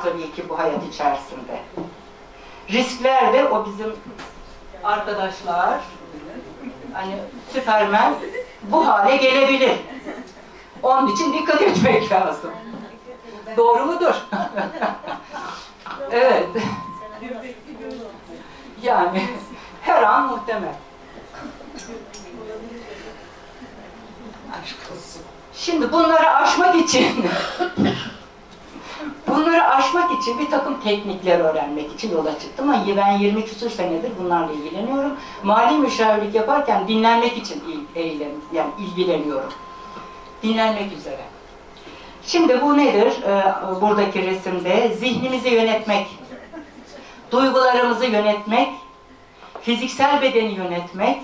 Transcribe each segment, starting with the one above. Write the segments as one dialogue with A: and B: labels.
A: tabii ki bu hayat içerisinde. Riskler de o bizim arkadaşlar, hani Süpermen bu hale gelebilir. Onun için dikkat etmek lazım. Doğru mudur? evet. Yani her an muhtemel. Şimdi bunları aşmak için bunları aşmak için bir takım teknikler öğrenmek için yola çıktım. Ama ben 20 küsur senedir bunlarla ilgileniyorum. Mali müşavirlik yaparken dinlenmek için eğilim, yani ilgileniyorum. Dinlenmek üzere. Şimdi bu nedir? Ee, buradaki resimde zihnimizi yönetmek, duygularımızı yönetmek, fiziksel bedeni yönetmek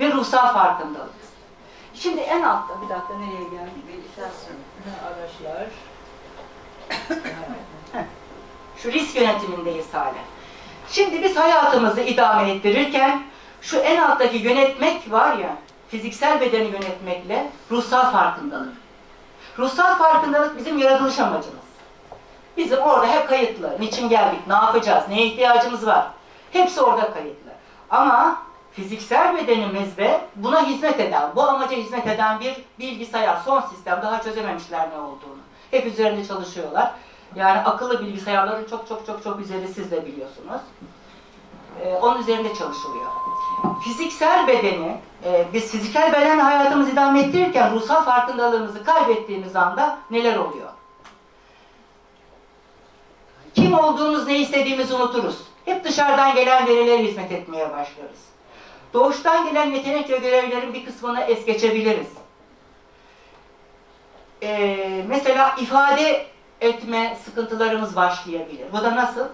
A: ve ruhsal farkındalık. Şimdi en altta, bir dakika nereye geldik? Meditasyon. Araçlar. Şu risk yönetimindeyiz hala. Şimdi biz hayatımızı idame ettirirken şu en alttaki yönetmek var ya, fiziksel bedeni yönetmekle ruhsal farkındalık. Ruhsal farkındalık bizim yaratılış amacımız. Bizim orada hep kayıtlı. Niçin geldik, ne yapacağız, neye ihtiyacımız var. Hepsi orada kayıtlı. Ama fiziksel bedenimizde buna hizmet eden, bu amaca hizmet eden bir bilgisayar, son sistem daha çözememişler ne olduğunu. Hep üzerinde çalışıyorlar. Yani akıllı bilgisayarların çok çok çok çok üzeri siz de biliyorsunuz. Ee, onun üzerinde çalışılıyor. Fiziksel bedeni, e, biz fiziksel bedenle hayatımızı idame ettirirken ruhsal farkındalığımızı kaybettiğimiz anda neler oluyor? Kim olduğumuz, ne istediğimizi unuturuz. Hep dışarıdan gelen verilere hizmet etmeye başlarız. Doğuştan gelen yetenek ve görevlerin bir kısmını es geçebiliriz. Ee, mesela ifade etme sıkıntılarımız başlayabilir. Bu da nasıl?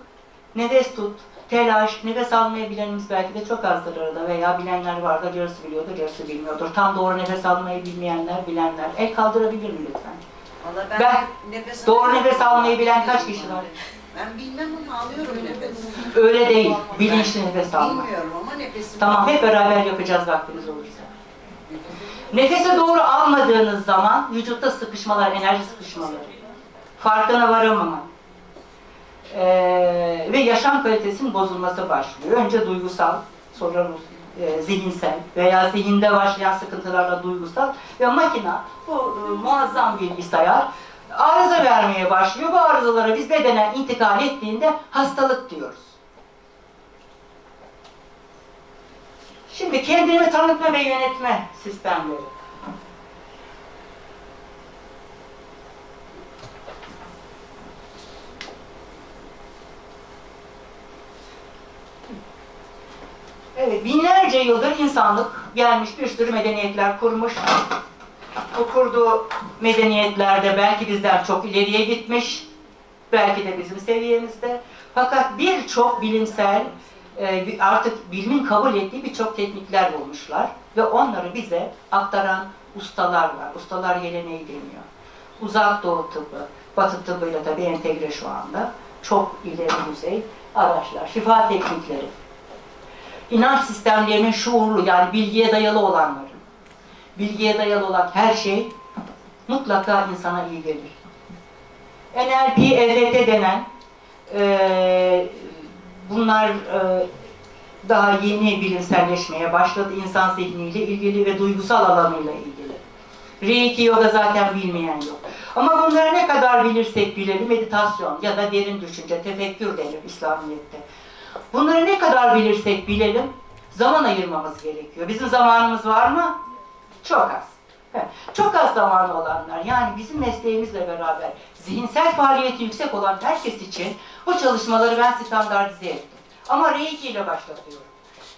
A: Nefes tut, telaş, nefes almayı bilenimiz belki de çok azdır arada veya bilenler vardır, yarısı biliyordur, yarısı bilmiyordur. Tam doğru nefes almayı bilmeyenler, bilenler. El kaldırabilir mi lütfen?
B: Vallahi ben,
A: Ben
B: nefes
A: doğru nefes almayı bilen kaç kişi var?
B: Ben bilmem ama alıyorum nefes.
A: Öyle değil, bilinçli nefes alma.
B: Bilmiyorum ama nefesim.
A: Tamam, hep beraber yapacağız vaktiniz olursa. Nefese doğru almadığınız zaman vücutta sıkışmalar, enerji sıkışmaları. Farkına varamama. Ee, ve yaşam kalitesinin bozulması başlıyor. Önce duygusal, sonra e, zihinsel veya zihinde başlayan sıkıntılarla duygusal ve makina, bu e, muazzam bilgisayar arıza vermeye başlıyor. Bu arızalara biz bedenen intikal ettiğinde hastalık diyoruz. Şimdi kendini tanıtma ve yönetme sistemleri. Evet, binlerce yıldır insanlık gelmiş bir sürü medeniyetler kurmuş. O kurduğu medeniyetlerde belki bizden çok ileriye gitmiş, belki de bizim seviyemizde. Fakat birçok bilimsel, e, artık bilimin kabul ettiği birçok teknikler bulmuşlar ve onları bize aktaran ustalar var. Ustalar geleneği deniyor. Uzak doğu tıbbı, batı tıbbıyla tabii entegre şu anda. Çok ileri düzey araçlar, şifa teknikleri. İnanç sistemlerinin şuurlu yani bilgiye dayalı olanların, bilgiye dayalı olan her şey mutlaka insana iyi gelir. NLP, EFT denen e, bunlar e, daha yeni bilimselleşmeye başladı. insan zihniyle ilgili ve duygusal alanıyla ilgili. Reiki yoga zaten bilmeyen yok. Ama bunları ne kadar bilirsek bilelim meditasyon ya da derin düşünce, tefekkür denir İslamiyet'te. Bunları ne kadar bilirsek bilelim zaman ayırmamız gerekiyor. Bizim zamanımız var mı? Çok az. Çok az zamanı olanlar yani bizim mesleğimizle beraber zihinsel faaliyeti yüksek olan herkes için bu çalışmaları ben standartize ettim. Ama Reiki ile başlatıyorum.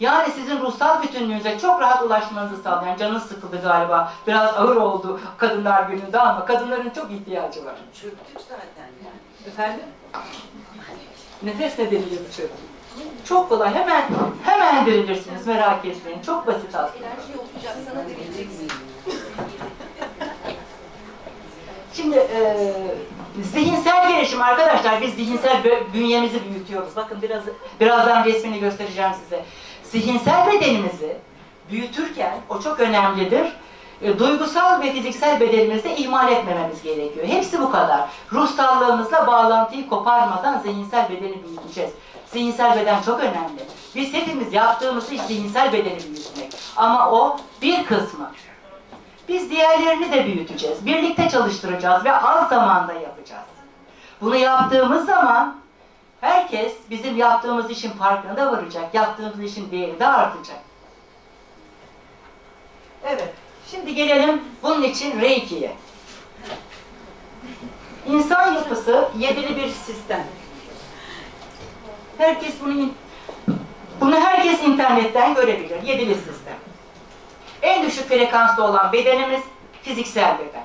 A: Yani sizin ruhsal bütünlüğünüze çok rahat ulaşmanızı sağlayan, canınız sıkıldı galiba, biraz ağır oldu kadınlar gününde ama kadınların çok ihtiyacı var.
B: Çöktük zaten yani.
A: Efendim? Nefes nedeniyle çöktük? Çok kolay, hemen hemen dirilirsiniz, merak etmeyin. Çok basit aslında.
B: Enerji okuyacak sana dirileceksin.
A: Şimdi e, zihinsel gelişim arkadaşlar, biz zihinsel bünyemizi büyütüyoruz. Bakın biraz birazdan resmini göstereceğim size. Zihinsel bedenimizi büyütürken, o çok önemlidir. e, duygusal ve fiziksel bedenimizi ihmal etmememiz gerekiyor. Hepsi bu kadar. Ruh sağlığımızla bağlantıyı koparmadan zihinsel bedeni büyüteceğiz. Zihinsel beden çok önemli. Biz hepimiz yaptığımız iş zihinsel bedeni büyütmek. Ama o bir kısmı. Biz diğerlerini de büyüteceğiz. Birlikte çalıştıracağız ve az zamanda yapacağız. Bunu yaptığımız zaman herkes bizim yaptığımız işin farkında varacak. Yaptığımız işin değeri de artacak. Evet. Şimdi gelelim bunun için Reiki'ye. İnsan yapısı yedili bir sistem. Herkes bunu bunu herkes internetten görebilir. Yedili sistem. En düşük frekanslı olan bedenimiz fiziksel beden.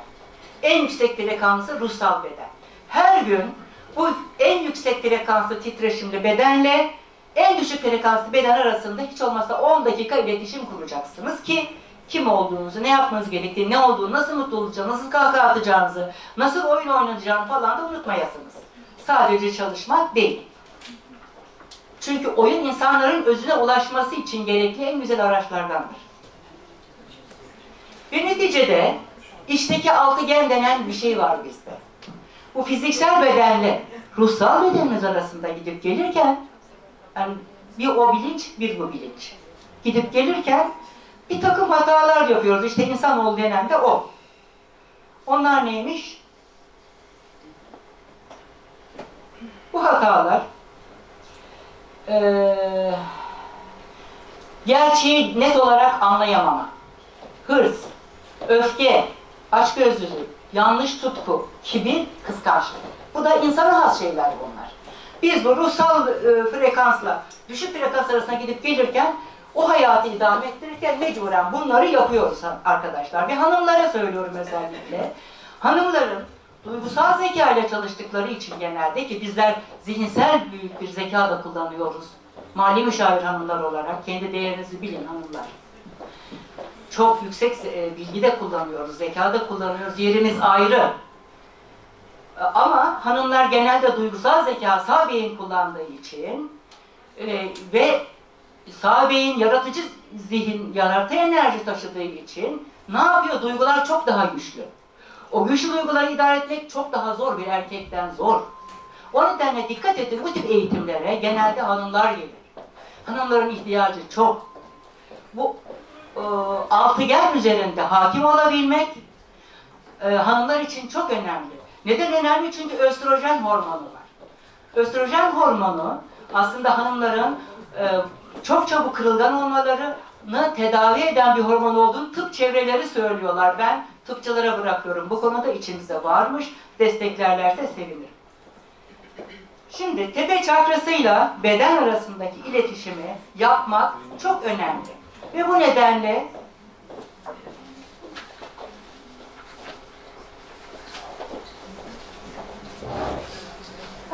A: En yüksek frekanslı ruhsal beden. Her gün bu en yüksek frekanslı titreşimli bedenle en düşük frekanslı beden arasında hiç olmazsa 10 dakika iletişim kuracaksınız ki kim olduğunuzu, ne yapmanız gerektiğini, ne olduğunu, nasıl mutlu olacağınızı, nasıl kahkaha atacağınızı, nasıl oyun oynayacağını falan da unutmayasınız. Sadece çalışmak değil. Çünkü oyun insanların özüne ulaşması için gerekli en güzel araçlardandır. Ve neticede içteki altıgen denen bir şey var bizde. Bu fiziksel bedenle ruhsal bedenimiz arasında gidip gelirken yani bir o bilinç, bir bu bilinç. Gidip gelirken bir takım hatalar yapıyoruz. İşte insanoğlu denen de o. Onlar neymiş? Bu hatalar ee, gerçeği net olarak anlayamama, hırs, öfke, açgözlülük, yanlış tutku, kibir, kıskançlık. Bu da insana has şeyler bunlar. Biz bu ruhsal e, frekansla düşük frekans arasına gidip gelirken o hayatı idame ettirirken mecburen bunları yapıyoruz arkadaşlar. Ve hanımlara söylüyorum özellikle. Hanımların duygusal zeka ile çalıştıkları için genelde ki bizler zihinsel büyük bir zeka da kullanıyoruz. Mali müşavir hanımlar olarak kendi değerinizi bilin hanımlar. Çok yüksek e, bilgi de kullanıyoruz, zeka da kullanıyoruz. Yerimiz ayrı. E, ama hanımlar genelde duygusal zeka sağ beyin kullandığı için e, ve sağ beyin yaratıcı zihin, yaratı enerji taşıdığı için ne yapıyor? Duygular çok daha güçlü. O güçlü duyguları idare etmek çok daha zor bir erkekten zor. O nedenle dikkat edin bu tip eğitimlere genelde hanımlar gelir. Hanımların ihtiyacı çok. Bu e, altıgen üzerinde hakim olabilmek e, hanımlar için çok önemli. Neden önemli? Çünkü östrojen hormonu var. Östrojen hormonu aslında hanımların e, çok çabuk kırılgan olmalarını tedavi eden bir hormon olduğunu tıp çevreleri söylüyorlar. Ben tıpçılara bırakıyorum. Bu konuda içimizde varmış. Desteklerlerse sevinirim. Şimdi tepe çakrasıyla beden arasındaki iletişimi yapmak çok önemli. Ve bu nedenle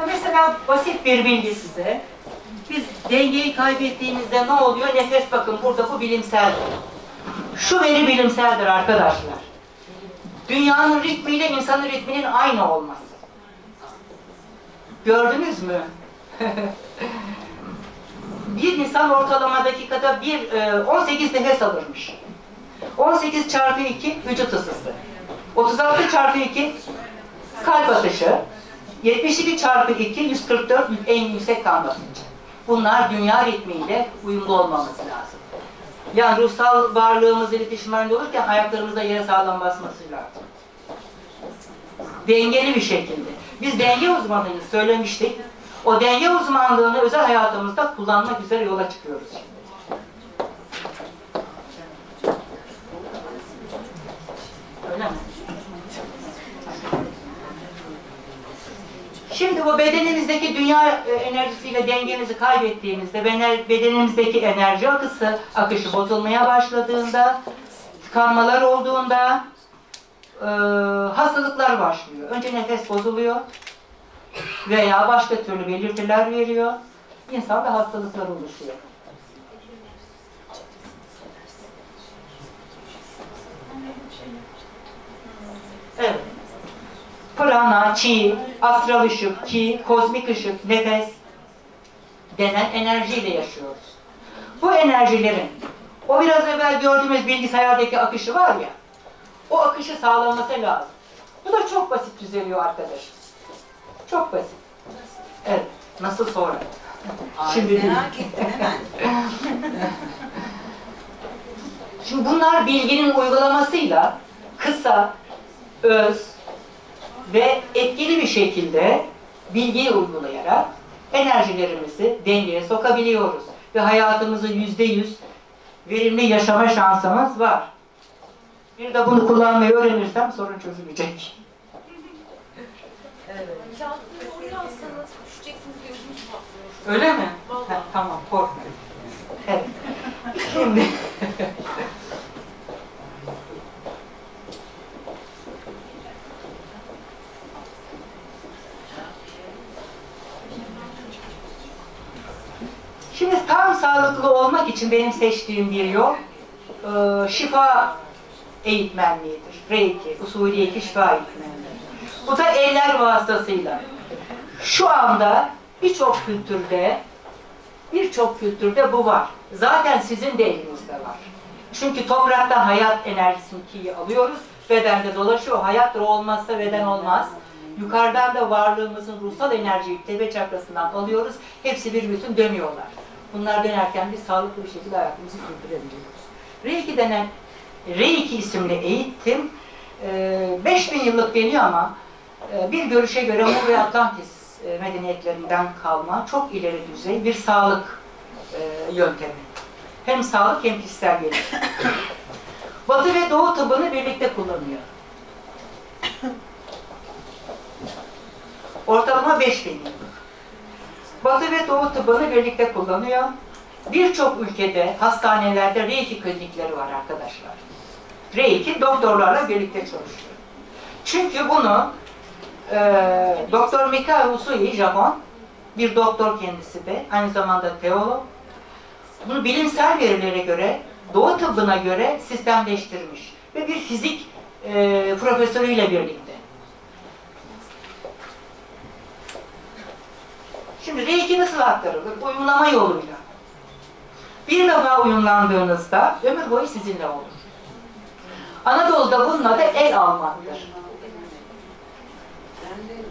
A: mesela basit bir bilgi size. Biz dengeyi kaybettiğimizde ne oluyor? Nefes bakın burada bu bilimsel. Şu veri bilimseldir arkadaşlar. Dünyanın ritmiyle insanın ritminin aynı olması. Gördünüz mü? bir insan ortalama dakikada bir, 18 e, nefes alırmış. 18 çarpı 2 vücut ısısı. 36 çarpı 2 kalp atışı. 72 çarpı 2 144 en yüksek kan basıncı. Bunlar dünya ritmiyle uyumlu olmamız lazım. Yani ruhsal varlığımız iletişim halinde olurken ayaklarımızda yere sağlam basması lazım. Dengeli bir şekilde. Biz denge uzmanıyız, söylemiştik. O denge uzmanlığını özel hayatımızda kullanmak üzere yola çıkıyoruz şimdi. Bu bedenimizdeki dünya e, enerjisiyle dengemizi kaybettiğimizde bedenimizdeki enerji akısı, akışı bozulmaya başladığında, tıkanmalar olduğunda e, hastalıklar başlıyor. Önce nefes bozuluyor veya başka türlü belirtiler veriyor. İnsanda hastalıklar oluşuyor. Evet prana, chi, astral ışık, ki, kozmik ışık, nefes denen enerjiyle yaşıyoruz. Bu enerjilerin o biraz evvel gördüğümüz bilgisayardaki akışı var ya O akışı sağlanması lazım. Bu da çok basit düzeliyor arkadaş. Çok basit. Evet. Nasıl sonra? Şimdi
B: merak ettim hemen.
A: Şimdi bunlar bilginin uygulamasıyla kısa, öz ve etkili bir şekilde bilgiyi uygulayarak enerjilerimizi dengeye sokabiliyoruz. Ve hayatımızı yüzde yüz verimli yaşama şansımız var. Bir de bunu kullanmayı öğrenirsem sorun çözülecek.
C: Kağıtları oraya alsanız düşeceksiniz gözünüz.
A: Öyle mi?
C: Vallahi.
A: Ha, tamam korkma. Evet. Şimdi Şimdi tam sağlıklı olmak için benim seçtiğim bir yol e, şifa eğitmenliğidir. Reiki, usulü iki şifa eğitmenliği. Bu da eller vasıtasıyla. Şu anda birçok kültürde birçok kültürde bu var. Zaten sizin de elinizde var. Çünkü topraktan hayat enerjisini ki alıyoruz. Bedende dolaşıyor. Hayat da olmazsa beden olmaz. Yukarıdan da varlığımızın ruhsal enerjiyi tepe çakrasından alıyoruz. Hepsi bir bütün dönüyorlar. Bunlar dönerken biz sağlıklı bir şekilde hayatımızı sürdürebiliyoruz. Reiki denen Reiki isimli eğitim e, 5000 yıllık deniyor ama bir görüşe göre Mur ve Atlantis e, medeniyetlerinden kalma çok ileri düzey bir sağlık e, yöntemi. Hem sağlık hem kişisel gelişim. Batı ve Doğu tıbbını birlikte kullanıyor. Ortalama 5000 yıllık. Batı ve Doğu tıbbını birlikte kullanıyor. Birçok ülkede, hastanelerde Reiki klinikleri var arkadaşlar. Reiki doktorlarla birlikte çalışıyor. Çünkü bunu e, Doktor Mikao Usui Japon, bir doktor kendisi de, aynı zamanda teolog. Bunu bilimsel verilere göre, Doğu tıbbına göre sistemleştirmiş. Ve bir fizik e, profesörüyle birlikte. Şimdi Reiki nasıl aktarılır? Uyumlama yoluyla. Bir defa uyumlandığınızda ömür boyu sizinle olur. Anadolu'da bunun adı el almaktır.
B: Ben de